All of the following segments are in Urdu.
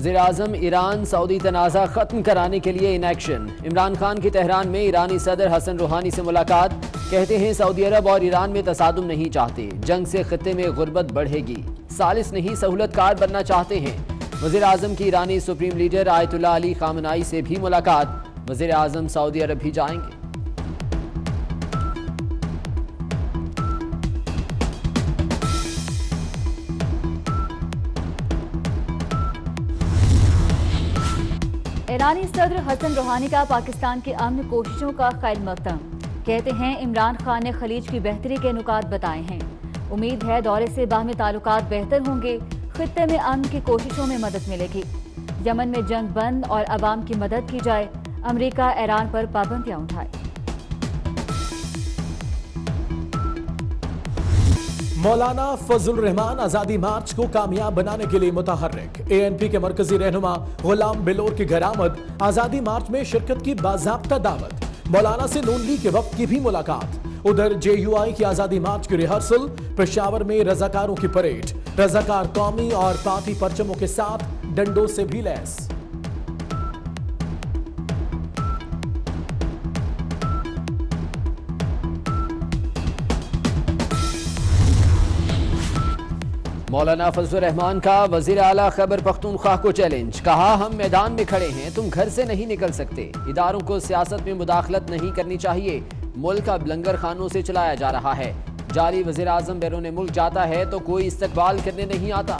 وزیر اعظم ایران سعودی تنازع ختم کرانے کے لیے ان ایکشن عمران خان کی تہران میں ایرانی صدر حسن روحانی سے ملاقات۔ کہتے ہیں سعودی عرب اور ایران میں تصادم نہیں چاہتے۔ جنگ سے خطے میں غربت بڑھے گی۔ سالس نہیں، سہولت کار بننا چاہتے ہیں۔ وزیر اعظم کی ایرانی سپریم لیڈر آیت اللہ علی خامنائی سے بھی ملاقات۔ وزیر اعظم سعودی عرب بھی جائیں گے۔ ایرانی صدر حسن روحانی کا پاکستان کی امن کوششوں کا خیر مقدم۔ کہتے ہیں، عمران خان نے خلیج کی بہتری کے نکات بتائے ہیں۔ امید ہے دورے سے باہمی تعلقات بہتر ہوں گے، خطے میں امن کی کوششوں میں مدد ملے گی۔ یمن میں جنگ بند اور عوام کی مدد کی جائے، امریکہ ایران پر پابندیاں اٹھائے۔ مولانا فضل الرحمان آزادی مارچ کو کامیاب بنانے کے لیے متحرک۔ اے این پی کے مرکزی رہنما غلام بلور کی گھر آمد۔ آزادی مارچ میں شرکت کی باضابطہ دعوت۔ مولانا سے نون لیگ کے وقت کی بھی ملاقات۔ ادھر جے یو آئی کی آزادی مارچ کی ریہرسل، پشاور میں رضاکاروں کی پریڈ۔ رضاکار قومی اور پارٹی پرچموں کے ساتھ ڈنڈوں سے بھی لیس۔ مولانا فضل الرحمان کا وزیر اعلیٰ خیبر پختونخوا کو چیلنج۔ کہا، ہم میدان میں کھڑے ہیں، تم گھر سے نہیں نکل سکتے۔ اداروں کو سیاست میں مداخلت نہیں کرنی چاہیے۔ ملک اب لنگر خانوں سے چلایا جا رہا ہے۔ جاری وزیر اعظم بیرون ملک جاتا ہے تو کوئی استقبال کرنے نہیں آتا۔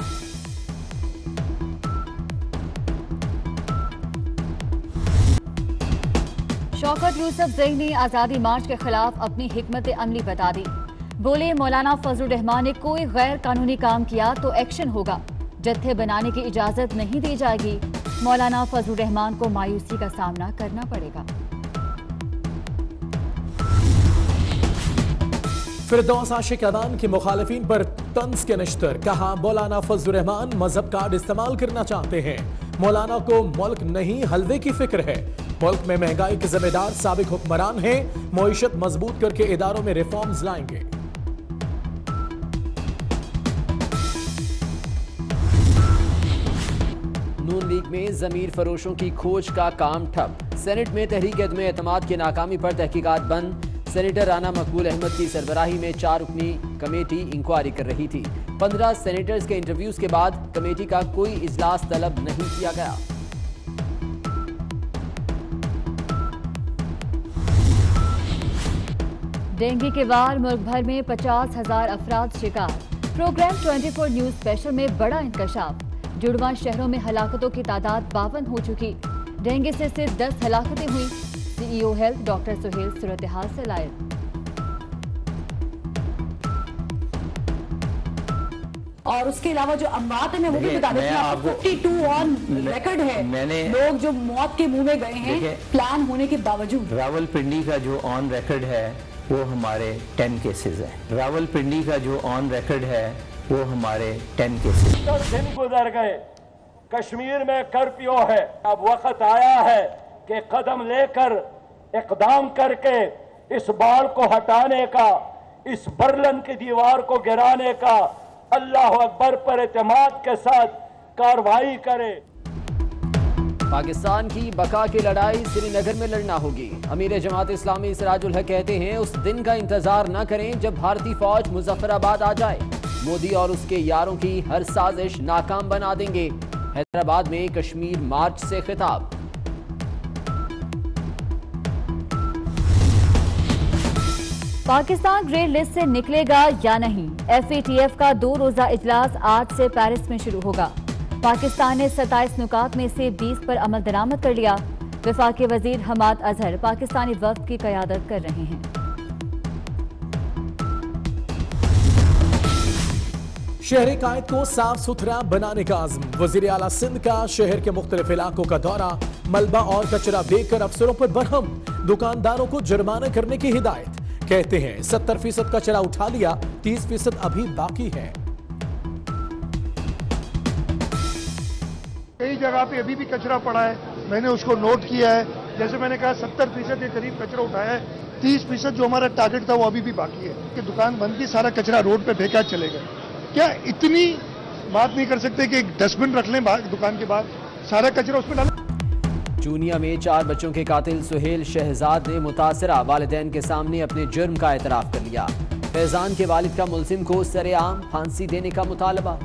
شوکت یوسف زئی نے آزادی مارچ کے خلاف اپنی حکمت عملی بتا دی۔ بولے مولانا فضل الرحمان نے کوئی غیر قانونی کام کیا تو ایکشن ہوگا۔ جتھے بنانے کی اجازت نہیں دی جائے گی، مولانا فضل الرحمان کو مایوسی کا سامنا کرنا پڑے گا۔ فردوس عاشق ادان کی مخالفین پر طنز کے نشتر۔ کہا، مولانا فضل الرحمان مذہب کارڈ استعمال کرنا چاہتے ہیں۔ مولانا کو ملک نہیں، حلوے کی فکر ہے۔ ملک میں مہنگائی کے ذمہ دار سابق حکمران ہیں۔ معیشت مضبوط کر کے اداروں میں ریفارمز لائیں گے۔ میں ضمیر فروشوں کی کھوج کا کام ٹھپ۔ سینٹ میں تحریک عدم اعتماد کی ناکامی پر تحقیقات بند۔ سینیٹر رانا مقبول احمد کی سربراہی میں چار رکنی کمیٹی انکوائری کر رہی تھی۔ پندرہ سینیٹرز کے انٹرویوز کے بعد کمیٹی کا کوئی اجلاس طلب نہیں کیا گیا۔ ڈینگی کے وار ملک بھر میں پچاس ہزار افراد شکار۔ پروگرام 24 فور نیوز اسپیشل میں بڑا انکشاف۔ جڑواں شہروں میں ہلاکتوں کی تعداد باون ہو چکی۔ ڈینگی سے صرف دس ہلاکتیں ہوئی C E O health doctor Sohail صورتحال سے لائق۔ اور اس کے علاوہ جو اموات ہیں میں وہ بھی بتا دیتی ہوں آپ کو کو- 52 آن ریکارڈ ہے۔ لوگ جو موت کے منہ میں گئے ہیں پلان ہونے کے باوجود۔ راول پنڈی کا جو آن ریکرڈ ہے وہ ہمارے ٹین کیسز ہیں۔ راول پنڈی کا جو آن ریکرڈ ہے وہ ہمارے ٹین کیسز ستر دن گزر گئے۔ کشمیر میں کرفیو ہے۔ اب وقت آیا ہے کہ قدم لے کر اقدام کر کے اس بال کو ہٹانے کا اس برلن کی دیوار کو گرانے کا اللہ اکبر پر اعتماد کے ساتھ کاروائی کرے۔ پاکستان کی بقا کی لڑائی سری نگر میں لڑنا ہوگی۔ امیر جماعت اسلامی سراج الحق کہتے ہیں اس دن کا انتظار نہ کریں جب بھارتی فوج مظفر آباد آ جائے۔ مودی اور اس کے یاروں کی ہر سازش ناکام بنا دیں گے۔ حیدرآباد میں کشمیر مارچ سے خطاب۔ پاکستان گریڈ لسٹ سے نکلے گا یا نہیں؟ ایف اے ٹی ایف کا دو روزہ اجلاس آج سے پیرس میں شروع ہوگا۔ پاکستان نے ستائیس نکات میں سے بیس پر عمل درآمد کر لیا۔ وفاقی وزیر حماد اظہر پاکستانی وفد کی قیادت کر رہے ہیں۔ شہر قائد کو صاف ستھرا بنانے کا عزم۔ وزیر اعلیٰ سندھ کا شہر کے مختلف علاقوں کا دورہ۔ ملبہ اور کچرا دیکھ کر افسروں پر برہم۔ دکانداروں کو جرمانہ کرنے کی ہدایت۔ کہتے ہیں، ستر فیصد کچرا اٹھا لیا، تیس فیصد ابھی باقی ہے۔ کئی جگہ پہ ابھی بھی کچرا پڑا ہے۔ میں نے اس کو نوٹ کیا ہے۔ جیسے میں نے کہا، ستر فیصد کے قریب کچرا اٹھایا ہے۔ تیس فیصد جو ہمارا ٹارگٹ تھا، وہ ابھی بھی باقی ہے۔ کہ دکان بند کی سارا کچرا روڈ پہ پھینکا چلے گئے۔ کیا اتنی بات نہیں کر سکتے کہ ایک ڈسٹ بن رکھ لیں دکان کے بعد سارا کچرا اس میں ڈالیں۔ چونیا میں چار بچوں کے قاتل سہیل شہزاد نے متاثرہ والدین کے سامنے اپنے جرم کا اعتراف کر لیا۔ فیضان کے والد کا ملزم کو سر عام پھانسی دینے کا مطالبہ۔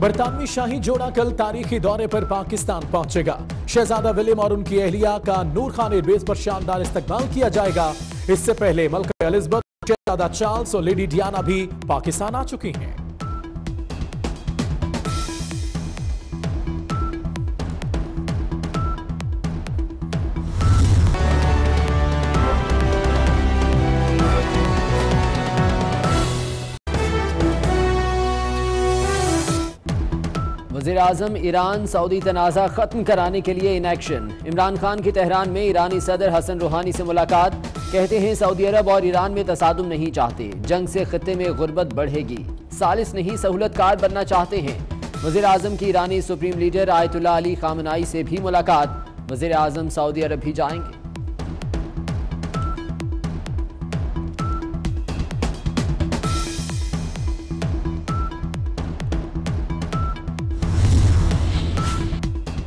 برطانوی شاہی جوڑا کل تاریخی دورے پر پاکستان پہنچے گا۔ شہزادہ ولیم اور ان کی اہلیہ کا نور خان ایئرویز پر شاندار استقبال کیا جائے گا۔ اس سے پہلے ملکہ الیزبت شہزادہ چارلز اور لیڈی ڈیانا بھی پاکستان آ چکی ہیں۔ وزیراعظم ایران سعودی تنازع ختم کرانے کے لیے ان ایکشن عمران خان کی تہران میں ایرانی صدر حسن روحانی سے ملاقات۔ کہتے ہیں سعودی عرب اور ایران میں تصادم نہیں چاہتے۔ جنگ سے خطے میں غربت بڑھے گی۔ سالس نہیں، سہولت کار بننا چاہتے ہیں۔ وزیراعظم کی ایرانی سپریم لیڈر آیت اللہ علی خامنائی سے بھی ملاقات۔ وزیراعظم سعودی عرب بھی جائیں گے۔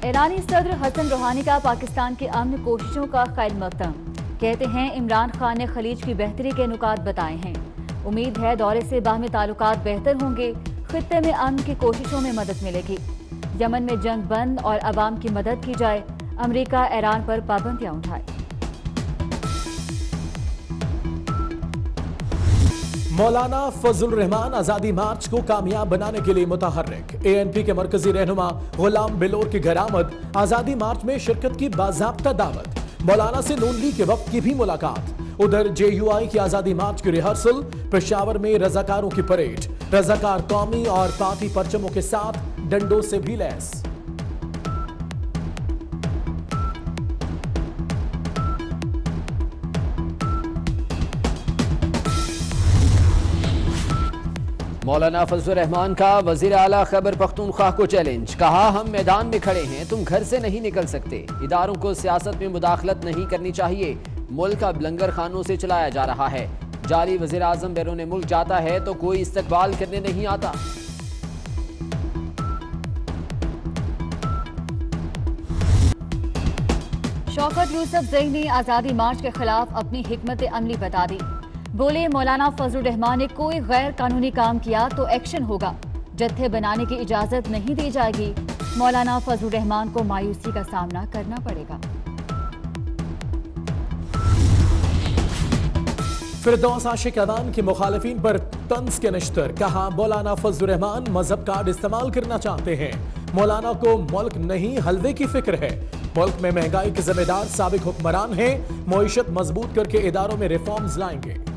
ایرانی صدر حسن روحانی کا پاکستان کی امن کوششوں کا خیل مقدم۔ کہتے ہیں، عمران خان نے خلیج کی بہتری کے نکات بتائے ہیں۔ امید ہے دورے سے باہمی تعلقات بہتر ہوں گے، خطے میں امن کی کوششوں میں مدد ملے گی۔ یمن میں جنگ بند اور عوام کی مدد کی جائے، امریکہ ایران پر پابندیاں اٹھائے۔ مولانا فضل الرحمان آزادی مارچ کو کامیاب بنانے کے لیے متحرک۔ اے این پی کے مرکزی رہنما غلام بلور کی گھر آمد آزادی مارچ میں شرکت کی باضابطہ دعوت۔ مولانا سے نون کے وقت کی بھی ملاقات۔ ادھر جے یو آئی کی آزادی مارچ کی ریہرسل، پشاور میں رضاکاروں کی پریڈ۔ رضاکار قومی اور پارٹی پرچموں کے ساتھ ڈنڈوں سے بھی لیس۔ مولانا فضل الرحمان کا وزیر اعلیٰ خبر پختونخوا کو چیلنج۔ کہا، ہم میدان میں کھڑے ہیں، تم گھر سے نہیں نکل سکتے۔ اداروں کو سیاست میں مداخلت نہیں کرنی چاہیے۔ ملک اب لنگر خانوں سے چلایا جا رہا ہے۔ جاری وزیر اعظم بیرون ملک جاتا ہے تو کوئی استقبال کرنے نہیں آتا۔ شوکت یوسف زئی نے آزادی مارچ کے خلاف اپنی حکمت عملی بتا دی۔ بولے مولانا فضل الرحمان نے کوئی غیر قانونی کام کیا تو ایکشن ہوگا۔ جتھے بنانے کی اجازت نہیں دی جائے گی، مولانا فضل الرحمان کو مایوسی کا سامنا کرنا پڑے گا۔ فردوس عاشق ادان کی مخالفین پر تنس کے نشتر۔ کہا، مولانا فضل الرحمان مذہب کارڈ استعمال کرنا چاہتے ہیں۔ مولانا کو ملک نہیں، حلوے کی فکر ہے۔ ملک میں مہنگائی کے ذمہ دار سابق حکمران ہیں۔ معیشت مضبوط کر کے اداروں میں ریفارمز لائیں گے۔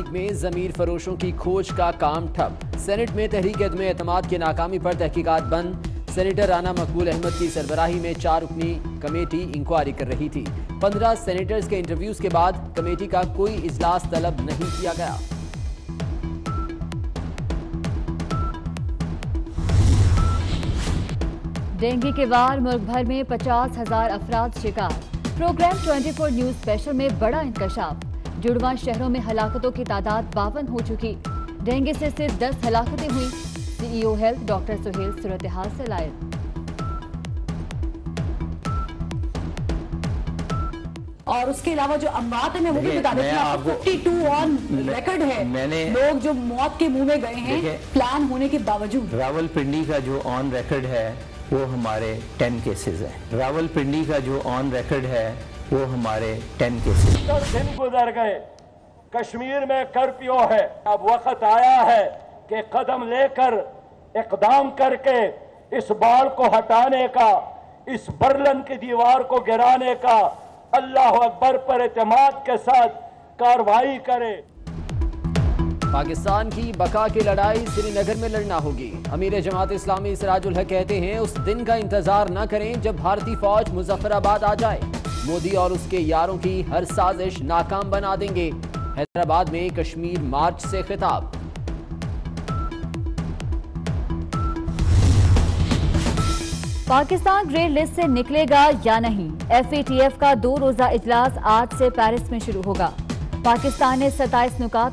تحریک میں ضمیر فروشوں کی کھوج کا کام ٹھپ۔ سینٹ میں تحریک عدم اعتماد کی ناکامی پر تحقیقات بند۔ سینیٹر رانا مقبول احمد کی سربراہی میں چار اپنی کمیٹی انکوائری کر رہی تھی۔ پندرہ سینیٹرز کے انٹرویوز کے بعد کمیٹی کا کوئی اجلاس طلب نہیں کیا گیا۔ ڈینگی کے وار ملک بھر میں پچاس ہزار افراد شکار۔ پروگرام 24 نیوز سپیشل میں بڑا انکشاف۔ جڑواں شہروں میں ہلاکتوں کی تعداد باون ہو چکی۔ ڈینگے سے صرف دس ہلاکتیں ہوئیں۔ C E O health doctor Sohail صورتحال سے لائے اور اس کے علاوہ جو اموات ہیں میں وہ بھی بتا دیتی ہوں ففٹی ٹو آن ریکرڈ ہے لوگ جو موت کے منہ میں گئے ہیں پلان ہونے کے باوجود۔ راول پنڈی کا جو آن ریکرڈ ہے وہ ہمارے ٹین کیسز ہیں۔ راول پنڈی کا جو آن ریکرڈ ہے وہ ہمارے ٹین کیسز دن گزر گئے۔ کشمیر میں کرپیو ہے۔ اب وقت آیا ہے کہ قدم لے کر اقدام کر کے اس بال کو ہٹانے کا اس برلن کی دیوار کو گرانے کا اللہ اکبر پر اعتماد کے ساتھ کاروائی کرے۔ پاکستان کی بقا کی لڑائی سری نگر میں لڑنا ہوگی۔ امیر جماعت اسلامی سراج الحق کہتے ہیں اس دن کا انتظار نہ کریں جب بھارتی فوج مظفر آباد آ جائے۔ مودی اور اس کے یاروں کی ہر سازش ناکام بنا دیں گے۔ حیدرآباد میں کشمیر مارچ سے خطاب۔ پاکستان گرے لسٹ سے نکلے گا یا نہیں؟ ایف اے ٹی ایف کا دو روزہ اجلاس آج سے پیرس میں شروع ہوگا۔ پاکستان نے ستائیس نکات